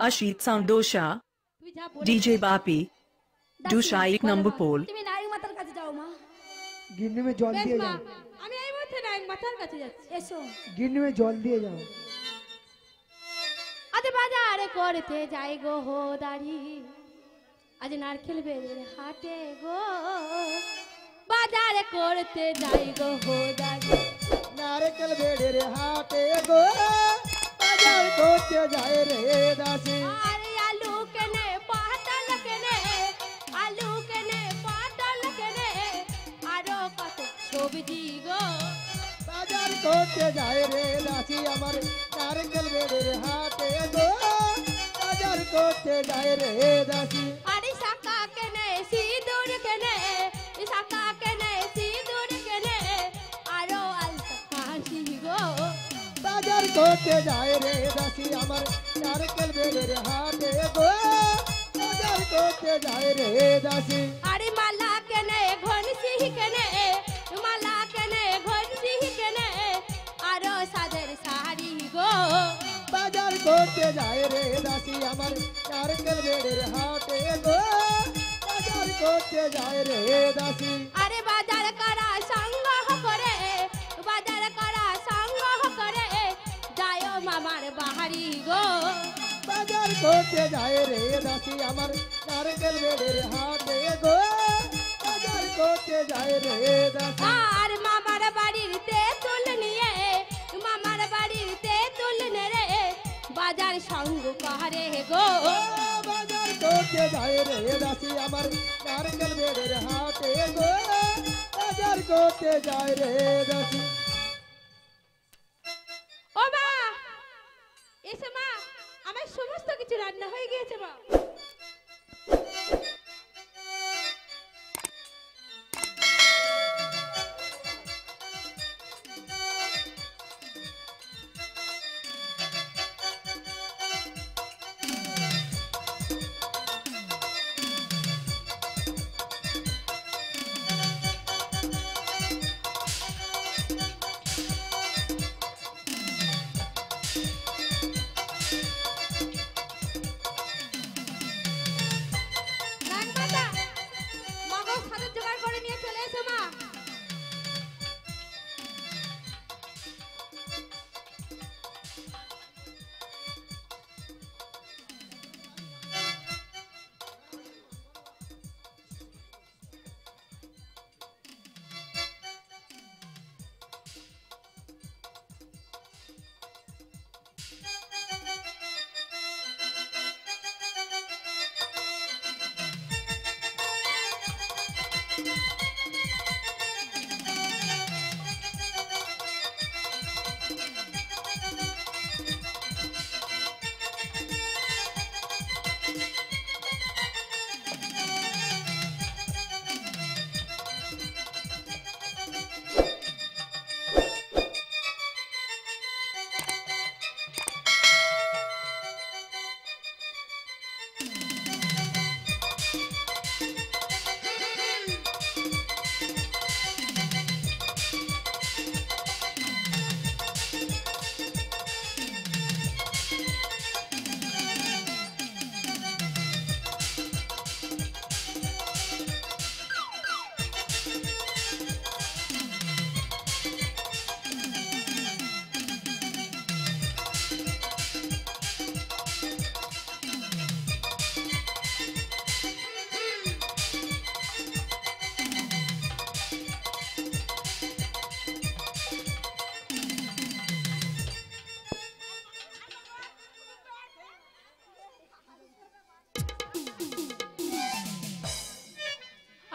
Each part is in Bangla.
Ashit Soundosha, তুই যা বলিস। DJ Bapi, দাসী, Dusha এক বলো নম্বর মা, পোল। তুমি নায়ক মাতার কাছে যাও মা গিন্নিমে জল বেশ দিয়ে মা যাও আমি এই মুহূর্তে নায়ক মাতার কাছে যাচ্ছি এসো গিন্নিমে জল দিয়ে যাও আজ বাজারে করতে যাই গো হো দাড়ি আজ নারকেল বেড়ের হাটে গো বাজারে করতে যাই গো হো দাড়ি নারকেল বেড়ের হাটে গো বাজার করতে যায় রে দাসী আরে আলু কেনে পাতাল কেনে আলু কেনে পাতাল কেনে আরও কত সবজি গো বাজার করতে যায় রে দাসী আমার নারকেল বেড়ের হাটে গো বাজার করতে যায় রে দাসী আরে শাকা কেনে সিঁদুর কেনে শাকা বাজার করতে যায় রে দাসী আমার নারকেল বেড়ের হাটে গো বাজার করতে যায় রে দাসী আরে মালা কেনে ঘনসি কেনে মালা কেনে ঘনসি কেনে আরও সাদের শাড়ি গো বাজার করতে যায় রে দাসী আমার নারকেল বেড়ের হাটে গো বাজার করতে যায় রে দাসী আরে বাজার করা সঙ্গ করে করতে যায় রে দাসী আমার নারকেল বেড়ের হাটে গো। বাজার করতে যায় রে দাসী আর মামার বাড়িতে তুল নিয়ে মামার বাড়িতে তুল রে। বাজার সঙ্গ করে গো? বাজার করতে যায় রে দাসী আমার নারকেল বেড়ের হাটে গো। বাজার করতে যায় রে দাসী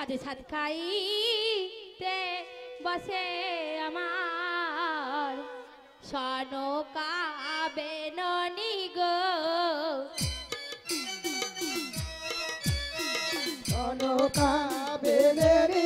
আজ সাত খাইতে বসে আমার। সনকা বেননি গো। অনকা বেলেরি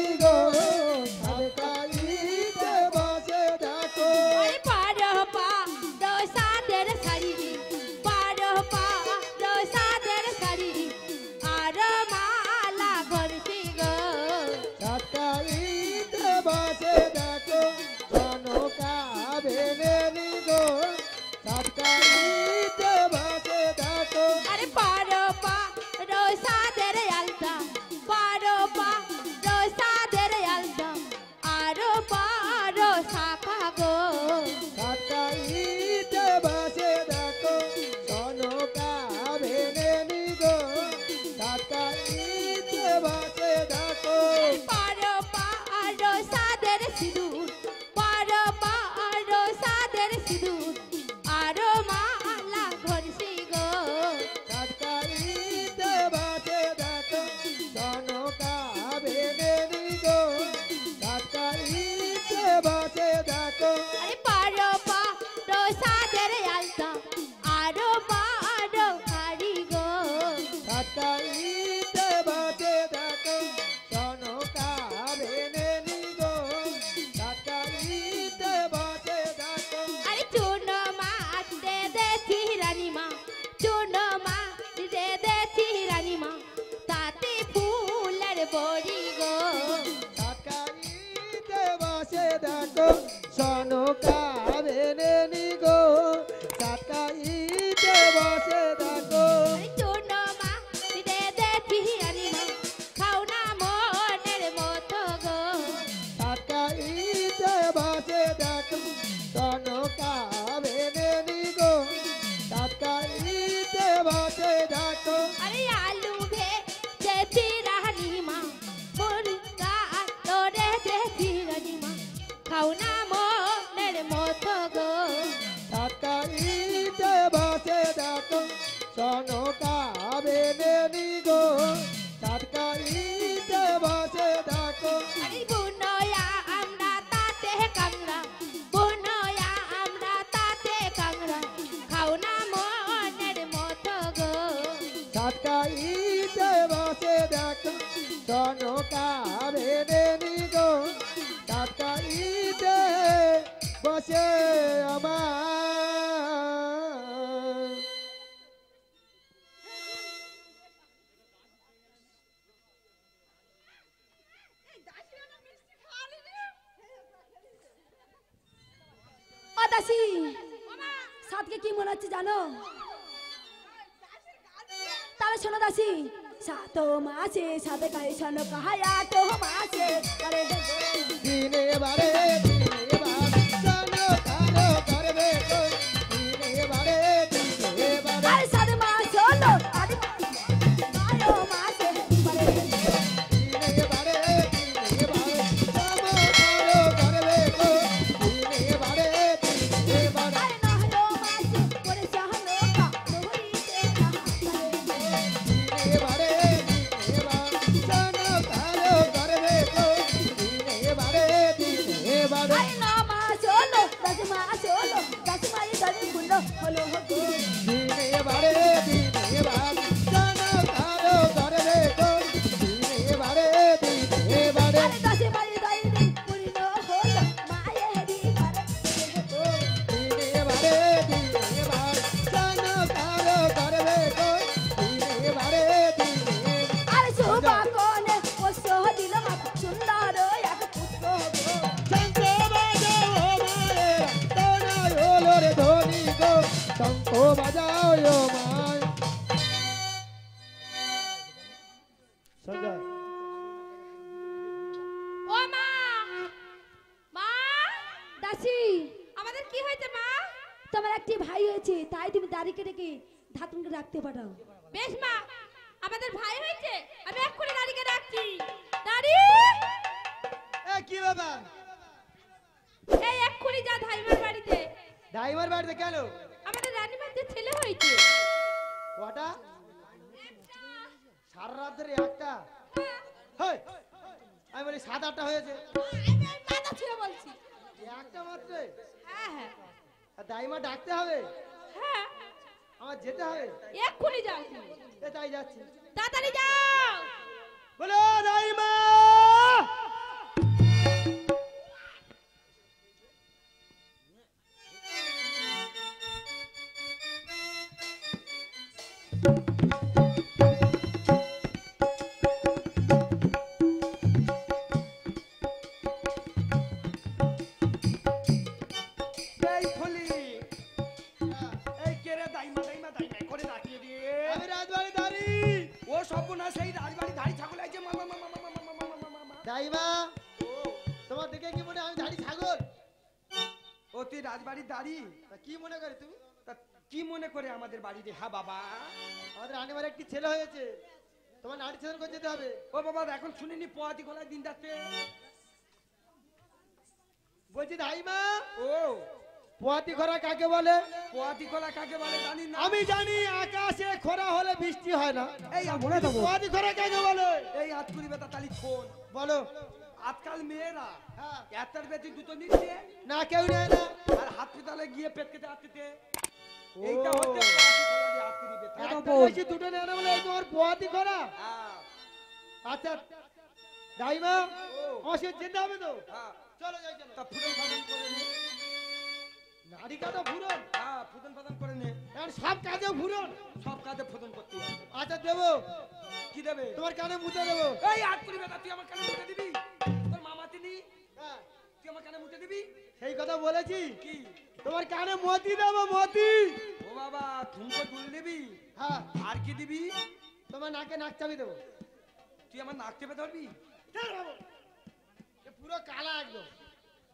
আসি সাতকে কি মনে হচ্ছে জানো? তাহলে শোনো দাসি, সাত মাসে সাত কাই শোনো কাহায়া তো মাসে। হইতে কটা? সারা রাতের একটা। আমি বলি সাত আটটা হয়েছে। বলছি। একটা মাত্র? হ্যাঁ, হ্যাঁ। দাইমা ডাকতে হবে? হ্যাঁ। আমার যেতে হবে? এক্ষুনি যাও। তাই যাচ্ছি। তাড়াতাড়ি যাও। বলো দাইমা! ও তুই রাজবাড়ির দাড়ি? তা কি মনে করে তুমি? তা কি মনে করে আমাদের বাড়িতে? হ্যাঁ বাবা। আমাদের আনিবার একটি ছেলে হয়েছে। তোমার নাড়ি ছেদন করে যেতে হবে? ও বাবা এখন শুনিনি পোয়াতি গলায় দিন যাচ্ছে। বলছি ও। পোয়াতি খরা কাকে বলে? পোয়াতি গলা কাকে বলে জানি না। আমি জানি আকাশে খরা হলে বৃষ্টি হয় না। এই মনে দেবো। পোয়াতি খরা কাকে বলে? এই আতকুড়ি বেতা তালি ফোন বলো। আজকাল মেয়েরা হ্যাঁ। এতটার বেশি দুটো নিচ্ছে? না কেউ নেয় না। আর হাসপাতালে গিয়ে পেট কেটে আসতে এইটা হচ্ছে দুটো নেয় না বলে তোমার পোয়াতি হ্যাঁ। আচ্ছা দাইমা অসে যেতে হবে তো? হ্যাঁ। চলো যাই চলো। তা ফুটন ফাদন করে নে। নাড়ি কাটা ভুরন হ্যাঁ ফুটন ফাদন করে নে। সব কাজে ভুরন সব কাজে ফুটন করতে হবে। আচ্ছা দেবো। কি দেবে? তোমার কানে মুতে দেবো। এই বেতা তুই আমার কানে দিবি? দিবি? সেই কথা বলেছি। কি? তোমার কানে মতি দেবো মতি। ও বাবা ঠুমকো দুল দিবি? হ্যাঁ। আর কি দিবি? তোমার নাকে নাক চাবি দেবো। তুই আমার নাক চেপে ধরবি? পুরো কালা একদম।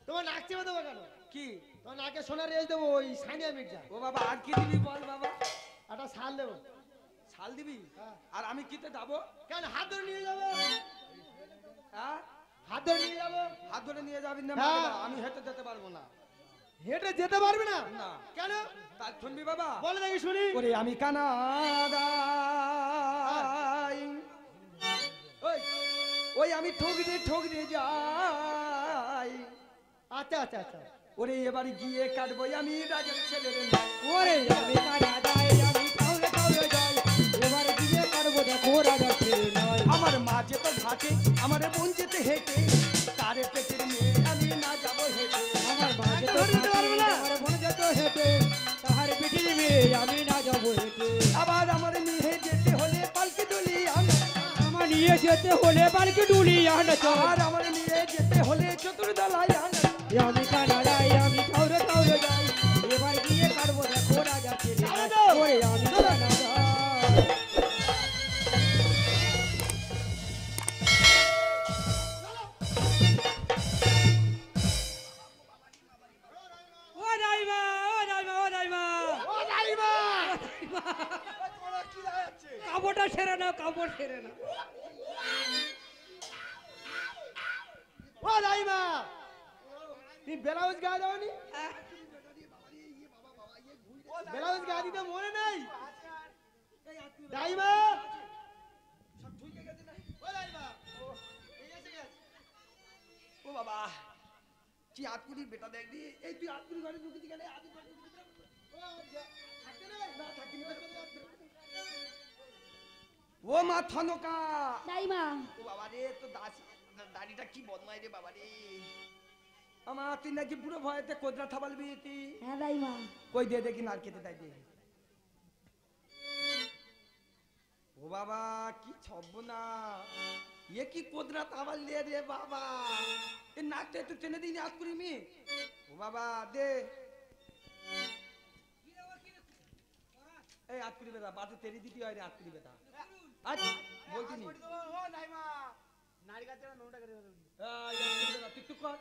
তোমার নাক চেপে দেবো কেন? কি? তোমার নাকে সোনার রেস দেবো ওই সানিয়া মির্জা। ও বাবা আর কি দিবি বল বাবা? একটা শাল দেবো। শাল দিবি? হ্যাঁ। আর আমি কিতে যাব কেন হাত ধরে নিয়ে যাব? হ্যাঁ? হাত ধরে নিয়ে যাব। হাত ধরে নিয়ে যাবি না হ্যাঁ। আমি হেঁটে যেতে পারব না। হেঁটে যেতে পারবে না? না। কেন? শুনবি বাবা। বলে দেখি শুনি। ওরে আমি কানাদাই ওই ওই আমি ঠগরে ঠগরে যাই। আচ্ছা আচ্ছা আচ্ছা। ওরে এবারে গিয়ে কাটবো আমি রাজার ছেলের নাই ওরে। আমি যেতে হলে বালকে ডুলি আনা চল আর আমার মেয়ে যেতে হলে চতুর্দলায় আনা ব্লাউজ দিতে মনে নেই ও বাবা কি বেটা দেখবি এই তুই ঘরে গেলে ঘরে ও, নেই? তো। ও মা থানকা ও বাবা রে তো দাস দাড়িটা কি বদমাই রে বাবা রে আমার তুই নাকি পুরো ভয়েতে কোদরা থাবালবি তুই হ্যাঁ দাইমা কই দিয়ে দেখি নার খেতে তাই দে। ও বাবা কি ছব্ব না এ কি কোদরা তাবাল লে রে বাবা। এ নাকটা একটু টেনে দিই আজ করি মি। ও বাবা দে। এই আতকুড়ি বেটা বাতে তেরি দিতে হয় রে আতকুড়ি বেটা আজ বলছি নি। ও দাইমা নারী গাছের নোটা করে দেবো। এই আতকুড়ি বেটা তুই কর।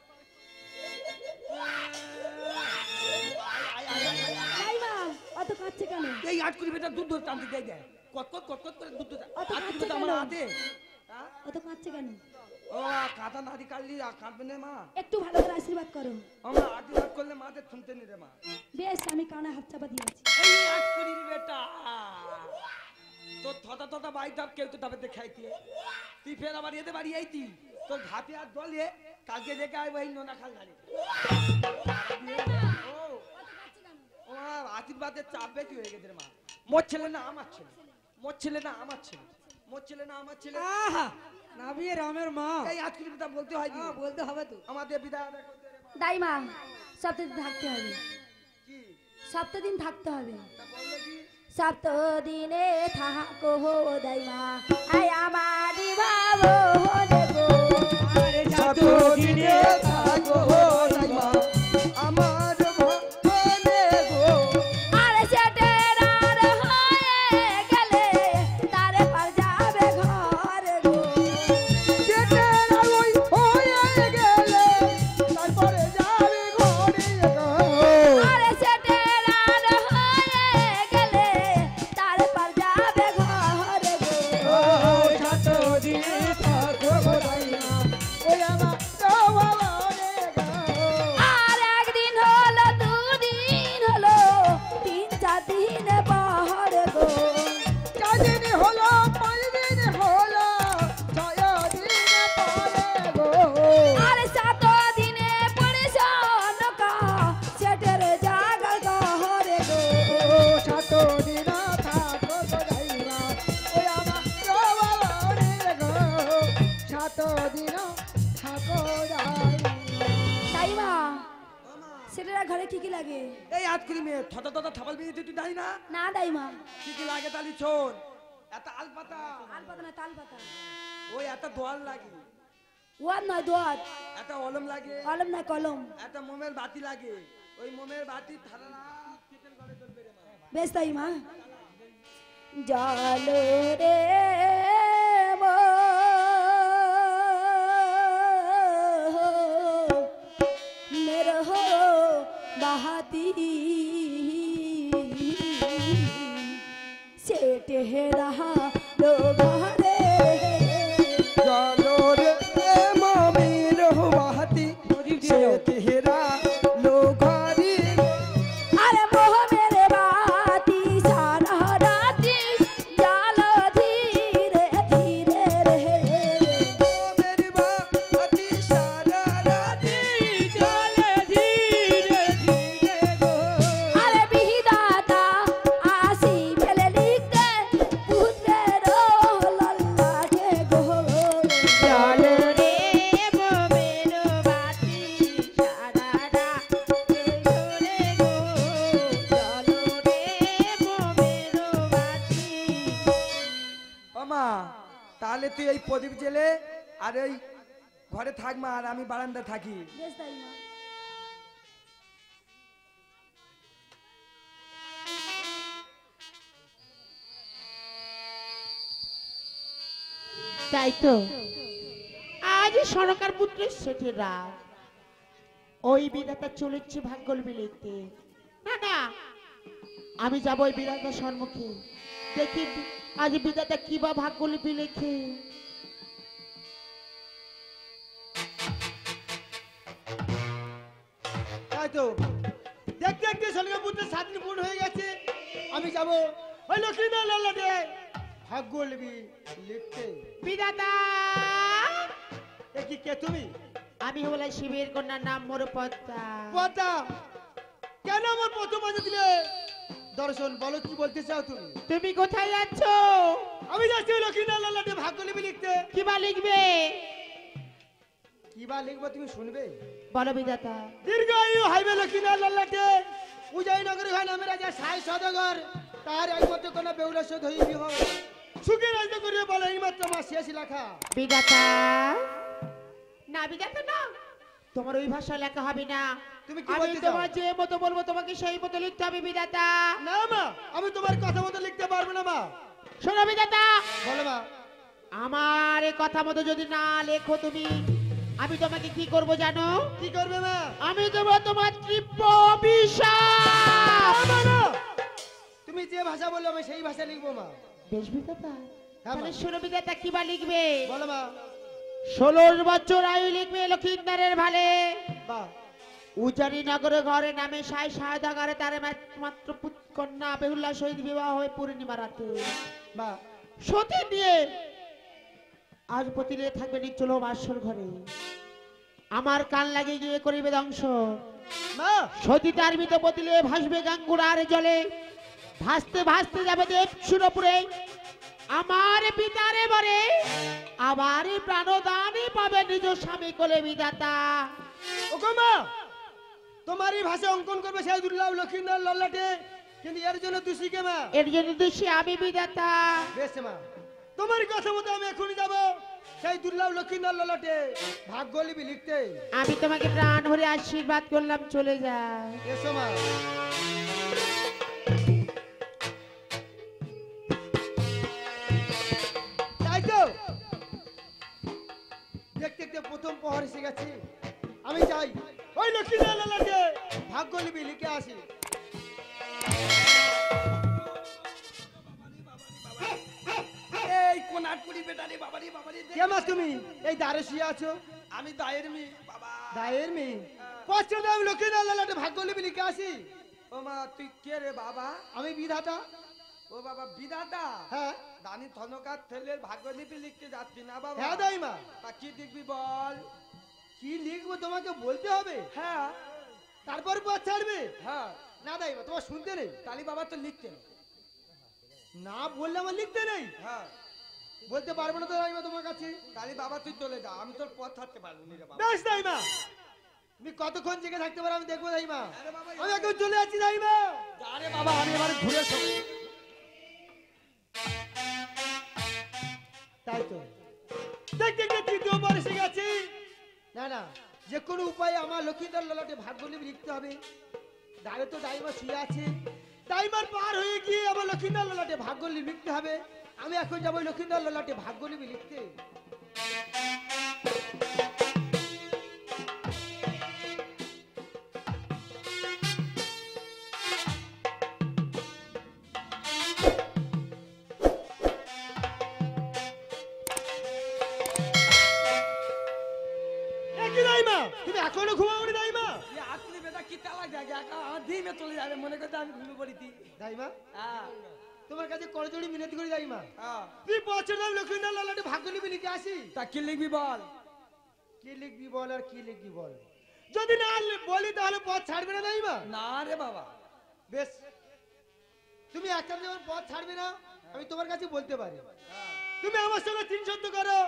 অত কাচ্ছে কেন? এই বেটা দুধ ধরে টানতে দেয় দেয়। কত কত কত কত করে দুধ ধরে বেটা আমার হাতে। হ্যাঁ? অত কাচ্ছে কেন? ও কাঁথা নাড়ি কাটলি আর কাঁদবে না মা। একটু ভালো করে আশীর্বাদ করো। আমরা আশীর্বাদ করলে মাতে শুনতে নি রে মা। বেশ আমি কানে হাত চাপা দিয়েছি এই বেটা। তোর থতা থতা বাই দাব কেউ তো দেখাইতি। তুই ফের আবার এতে বাড়ি আইতি? তোর ঘাটে আর দলে কালকে দেখে আয় ওই নোনা খাল ধারে মা আশীর্বাদের চাপ বেশি হয়ে গেছে মা। মোর ছেলে না আমার ছেলে। মোর ছেলে না আমার ছেলে। মোর ছেলে না আমার ছেলে। রামের মা। এই আজকের কথা বলতে হয় হ্যাঁ, বলতে হবে তো। আমাদের রে মা। সপ্তাহ থাকতে হবে। কি? সপ্তাহ দিন থাকতে হবে। তা বলল কি? সপ্তাহ দিনে থাকো আয় আমারি বাবু আরে দিনে থাকো লাগে। এই হাত করি মেয়ে থতা থতা থাপাল বেরিয়ে তুই দাই না? না দাইমা কি কি লাগে তালি শোন। এত আল পাতা তাল পাতা না তাল পাতা ওই এত দোয়াল লাগে। ওয়াদ নয় দোয়াদ। এত অলম লাগে। কলম না কলম। এত মোমের বাতি লাগে। ওই মোমের বাতি থালা মা। বেশ তাই মা। জালো রে बहाती। सेठ है रहा তাই তো? আজ সরকার পুত্রের সেঠেরা ওই বিধাতা চলেছে ভাগ্যল বিলিতে আমি যাব ওই বিধাতার সম্মুখে। দেখি আজ বিধাতা কি বা ভাগ্যলিপি লেখে। তাই তো। দেখতে দেখতে পুত্রের সাত দিন পূর্ণ হয়ে গেছে। আমি যাব ওই লক্ষ্মী না লিখতে। বিধাতা! এ কি কে তুমি? আমি হলে শিবের কন্যার নাম মোর পদ্মা! পদ্মা কেন আমার প্রথম বাজে দিলে? দর্শন বলো কি বলতে চাও তুমি? তুমি কোথায় যাচ্ছ? আমি যাচ্ছি লক্ষ্মী ভাগ্য লিবি লিখতে কি বা লিখবে? কি বা লিখব তুমি শুনবে? বলো বিধাতা। দীর্ঘায়ু হাইবে উদয়নগরী হয় নামে রাজা সাই সদগর। তার একমাত্র কোন বেউলা শোধ বিবাহ সুখে রাজ্য করিয়ে বলো এইমাত্র মা শেষ লেখা। বিধাতা। না বিধাতা না। তোমার ওই ভাষা লেখা হবে না। তুমি কি আমি বলতে চাও? তোমার যে মতো বলব তোমাকে সেই মতো লিখতে হবে বিধাতা। না মা আমি তোমার কথা মতো লিখতে পারব না মা। শোনো বিধাতা। বলো মা। আমার এই কথা মতো যদি না লেখো তুমি আমি তোমাকে কি করব জানো? কি করবে মা? আমি দেবো তোমার তীব্র অভিশাপ। তুমি যে ভাষা বলল আমি সেই ভাষা লিখব মা। বিধাতা হ্যাঁ, তাহলে। বিধাতা কি বা লিখবে? বলো মা। ষোলো বছর আয়ু লিখবে লক্ষিন্দারের ভালে। বা উজানি নগরে ঘরে নামে সাই সায়দাগারে তার মাত্র কন্যা বেহুল্লা শহীদ বিবাহ হয়ে পূর্ণিমা রাতে বা সতী নিয়ে আজ প্রতিদিন থাকবে নিচল মাসর ঘরে। আমার কান লাগিয়ে গিয়ে করিবে ধ্বংস। সতী তার মৃত বদলে ভাসবে গাঙ্গুরার জলে। ভাসতে ভাসতে যাবে দেব সুরপুরে। আমার পিতারে বরে আবার প্রাণদানে পাবে নিজ স্বামী কোলে বিদাতা ওগো মা তোমারই ভাষা অঙ্কন করবে সেই দুর্লভ লক্ষ্মীন্দর লল্লাটে। কিন্তু এর জন্য তুই শিখে মা? এর জন্য দোষী আমি বিদাতা বেশ মা তোমার কথা মতো আমি এখনই যাব সেই দুর্লভ লক্ষ্মীন্দর লল্লাটে। ভাগ্য লিপি লিখতে। আমি তোমাকে প্রাণ ভরে আশীর্বাদ করলাম চলে যা। এসো মা। দেখতে প্রথম প্রহর এসে গেছি। আমি যাই। ওই লক্ষ্মী লালাকে ভাগ্য লিপি লিখে আসি। এই কোনার বেটারে বাবারে বাবারে কে মা তুমি? এই দাঁড়ে শুয়ে আছো? আমি দায়ের মেয়ে বাবা। দায়ের লক্ষ্মী লালাটে ভাগ্য লিপি লিখে আসি। ও মা তুই কে রে বাবা? আমি বিধাতা। ও বাবা বিধাতা। হ্যাঁ। দানি ধনকার ছেলের ভাগ্যলিপি লিখতে যাচ্ছি না বাবা। হ্যাঁ দাই মা তা কি দেখবি বল? কি লিখব তোমাকে বলতে হবে? হ্যাঁ। তারপর পথ ছাড়বে? হ্যাঁ। না দাই মা তোমার শুনতে নেই। তালি বাবা তো লিখতে না। না বললে আমার লিখতে নেই? হ্যাঁ। বলতে পারব না তো দাইমা তোমার কাছে? তালি বাবা তুই চলে যা আমি তোর পথ ছাড়তে পারব না বাবা। বেশ দাইমা। তুমি কতক্ষণ জেগে থাকতে পারো আমি দেখব দাইমা। বাবা, আমি এখন চলে যাচ্ছি দাইমা। আরে বাবা আমি এবারে ঘুরে তাই তো। দেখতে দেখতে তৃতীয়বার এসে গেছি। না না যে কোনো উপায়ে আমার লক্ষ্মীধর ললাটে ভাগ্যলিপি লিখতে হবে। দাঁড়ে তো ডাইমা শুয়ে আছে। দাইমার পার হয়ে গিয়ে আমার লক্ষ্মীধর ললাটে ভাগ্যলিপি লিখতে হবে। আমি এখন যাব লক্ষ্মীদার ললাটে ভাগ্যলিপি লিখতে। হ্যাঁ। তুই বছর ধরে লক্ষ্মীধর ললাটে ভাগ্যলিপি লিখে আসি। তা কি লিখবি বল? কি লিখবি বল আর কি লিখবি বল? যদি না বলি তাহলে পথ ছাড়বে না দাইমা না রে বাবা। বেশ। তুমি একটা যখন পথ ছাড়বে না আমি তোমার কাছে বলতে পারি। হ্যাঁ। তুমি আমার সঙ্গে তিন সত্য করো।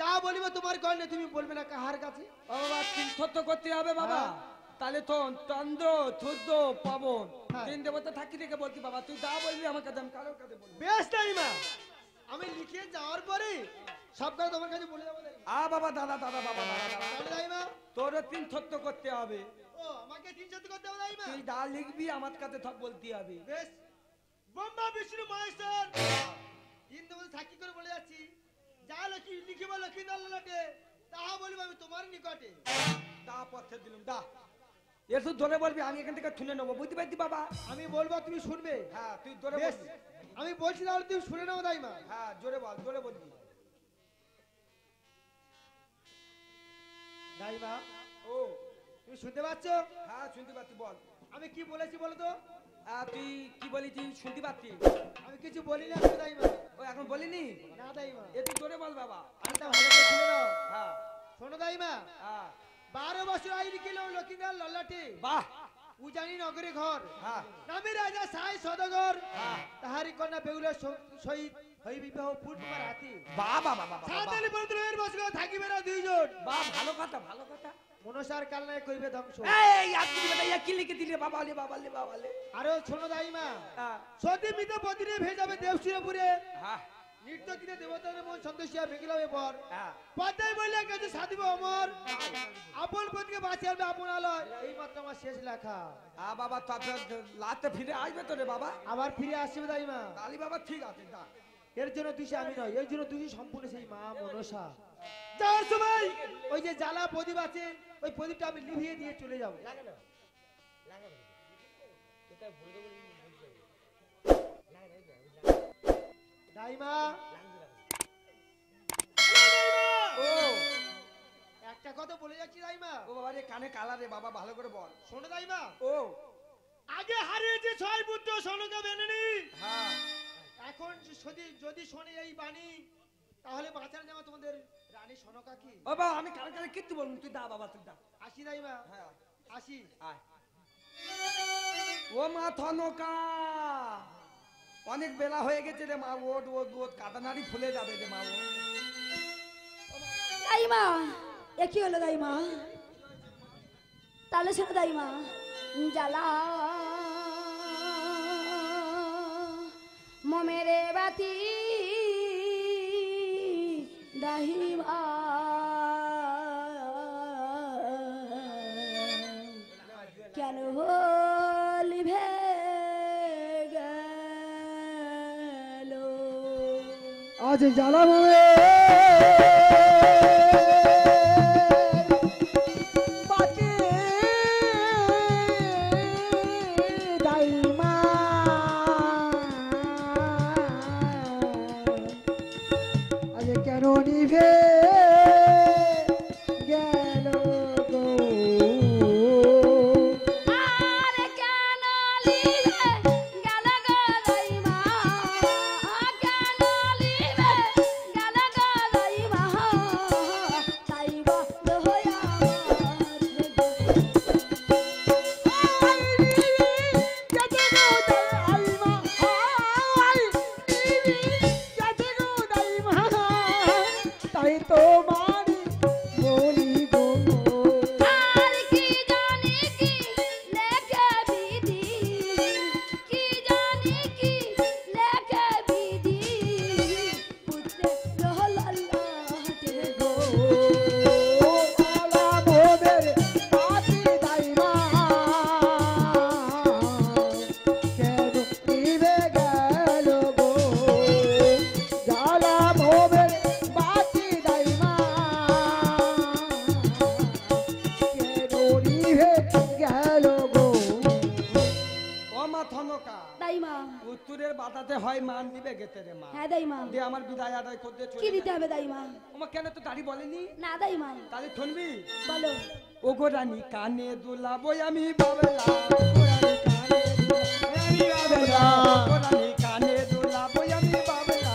যা বলিব তোমার কর্ণে তুমি বলবে না কাহার কাছে? তীর্থ করতে হবে বাবা। হ্যাঁ। তাহলে তো চন্দ্র সূর্য পবন হ্যাঁ। তিন দেবতা থাকি থেকে বলতি বাবা তুই যা বলবি আমার কাছে আমি কারোর কাছে বলবি বেশ দাইমা আমি লিখে যাওয়ার পরে সব কথা তোমার কাছে বলে যাব আ বাবা দাদা দাদা বাবা দাদা দাইমা তিন সত্য করতে হবে। ও আমাকে তিন সত্য করতে হবে দাইমা তুই যা লিখবি আমার কাছে সব বলতে হবে। বেশ। ব্রহ্মা বিষ্ণু মহেশ্বর। তিন দেবতা সাক্ষী করে বলে যাচ্ছি। যা লক্ষ্মী লিখিব লক্ষ্মী দল্লাটে তাহা বলিব আমি তোমার নিকটে। দা পথে দিলাম দা এসব ধরে বলবি আমি এখান থেকে শুনে নেব। বুঝতে পারছি বাবা? আমি বলব তুমি শুনবে। হ্যাঁ তুই বেশ বলবি। আমি বলছি তাহলে তুমি শুনে নাও দাইমা। হ্যাঁ জোরে বল জোরে বলবি। দাইমা ও। তুমি শুনতে পাচ্ছ? হ্যাঁ শুনতে পাচ্ছি বল। আমি কি বলেছি বলো তো? তুই কি বলেছি শুনতে পাচ্ছি? আমি কিছু বলি না দাইমা। ও এখন বলিনি? না দাইমা। এ তুই জোরে বল বাবা। আরেকটা ভালো করে শুনে নাও। হ্যাঁ। শোনো দাইমা। হ্যাঁ। বারো বছর আইনি কিলো লক্ষ্মীনাথ লল্লাটে। বাহ। উজানি নগরে ঘর। হ্যাঁ। নামে রাজা সাই সদগর। হ্যাঁ। তাহারি কন্যা বেগুলের সহিত হই বিবাহ ফুটবার হাতি। বাহ বাহ বাহ সাতালি পন্ত্রের বছর থাকিবে না দুইজন। বাহ ভালো কথা ভালো কথা। মনসার কালনায় কইবে ধ্বংস। এই আপনি বেটা ইয়া কি লিখে দিলে? বাবা লে বাবা লে বাবা লে। আরও শোনো দাইমা। হ্যাঁ। সতী মিত পতিনে ভেজাবে দেবসুরপুরে হ্যাঁ। দেবতার মন সন্তোষিয়া হ্যাঁ। পদ্মায় বললে গেছে সাধিব অমর। আপন পতিকে বাঁচিয়ে আনবে আপন আলয়। এই মাত্র আমার শেষ লেখা। আ বাবা তারপর লাতে ফিরে আসবে তো রে বাবা? আবার ফিরে আসবে দাইমা তালি বাবা ঠিক আছে যা এর জন্য দোষী আমি নয় এর জন্য দোষী সম্পূর্ণ সেই মা মনসা। যাওয়ার সময় ওই যে জ্বালা প্রদীপ আছে ওই প্রদীপটা আমি লিভিয়ে দিয়ে চলে যাব। বাবা রে কানে কালা রে বাবা ভালো করে বল। শোনো দাইমা। ও। আগে হারিয়েছে ছয় পুত্র সনকা বেনেনি হ্যাঁ। এখন যদি যদি শোনে এই বাণী তাহলে বাঁচার জামা তোমাদের রানী সনকা কি? বাবা আমি কানে কানে কিচ্ছু বলব তুই দা বাবা তুই দা। আসি দাইমা। হ্যাঁ। আসি। আয়। ও মা থনকা অনেক বেলা হয়ে গেছে রে মা ওট ওট ওট কাটানারি ফুলে যাবে রে মা ও দাইমা এ কি হলো দাইমা? তাহলে শোনো দাইমা জ্বালা। মমেরে বাতি দাহিমা। কেন হলি গেল? আজ জ্বালা মামে। তো দাড়ি বলেনি? না দাই মা তাহলে শুনবি বলো। ও গো রানী কানে দুলাবই আমি বাবলা রানী কানে দুলাবই আমি বাবলা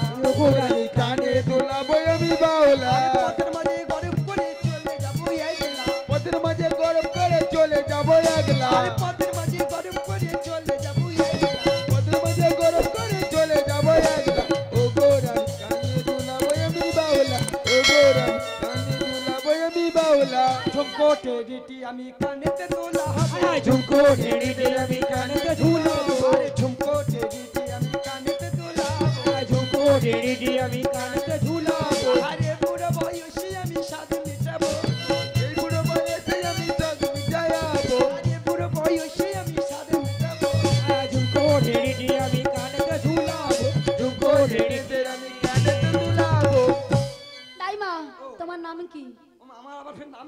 টেডিটি আমি কানেতে দোলা হবে ঝুমকো ঢেড়িতে আমি কানেতে ঝুলাবো আরে ঝুমকো টেডিটি আমি কানেতে দোলা হবে ঝুমকো ঢেড়িতে আমি কানেতে ঝুলাবো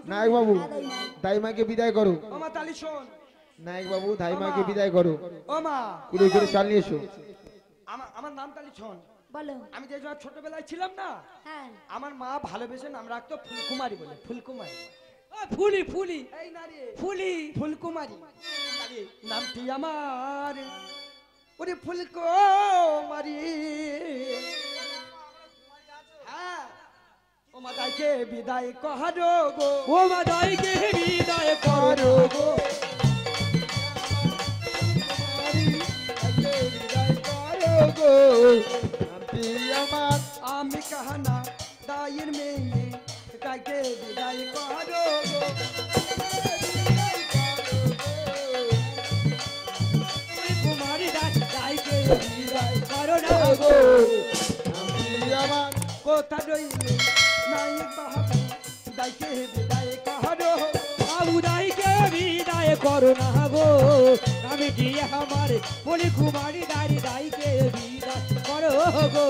নায়ক বাবু দাইমা। দাইমাকে বিদায় করো। ও মা তালি শোন। নায়ক বাবু দাইমাকে বিদায় করো। ও মা। করে চালিয়ে এসো। আমার আমার নাম তালি শোন। বলো। আমি যে ছোটবেলায় ছিলাম না হ্যাঁ। আমার মা ভালোবেসে নাম রাখতো ফুলকুমারী বলে ফুলকুমারী। ফুলি ফুলি। এই না রে। ফুলি। ফুলকুমারী। নামটি আমার। ওরে ফুলকুমারী। ও মা দাইকে বিদায় কহারো গো ও মাদাইকে বিদায় করো গো আমার আমি কাহানা দায়ের মেয়ে কাকে বিদায় কহারো গো কুমারী দাস দাইকে বিদায় করো না গো আমার কোথা রইলে নাই বাহাবু দাইকে বিদায় কহারো বাবু দাইকে বিদায় করো না গো আমি দিয়ে আমার বলি কুমারী দাড়ি দাইকে বিদায় করো গো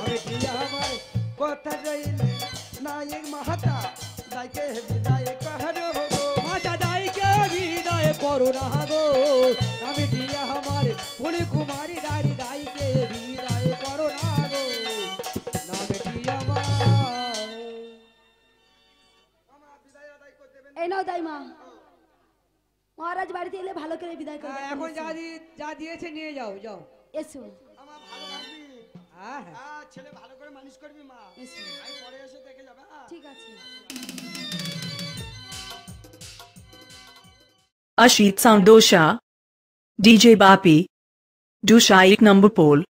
আমি দিয়ে আমার কোথা রইলে নায়ক মাহাতা দাইকে বিদায় কহারো গো মাতা দাইকে বিদায় করো না গো আমি দিয়ে আমার বলি কুমারী এই নাও দাইমা। মহারাজ বাড়িতে এলে ভালো করে বিদায় করবে। হ্যাঁ, এখন যা দিয়ে যা দিয়েছে নিয়ে যাও যাও। এসো। আমার ভালো লাগবি। হ্যাঁ হ্যাঁ। হ্যাঁ ছেলে ভালো করে মানুষ করবি মা। এসো। আমি পরে এসে দেখে যাবে ঠিক আছে। Ashit Sound DJ Bapi Dusha number pole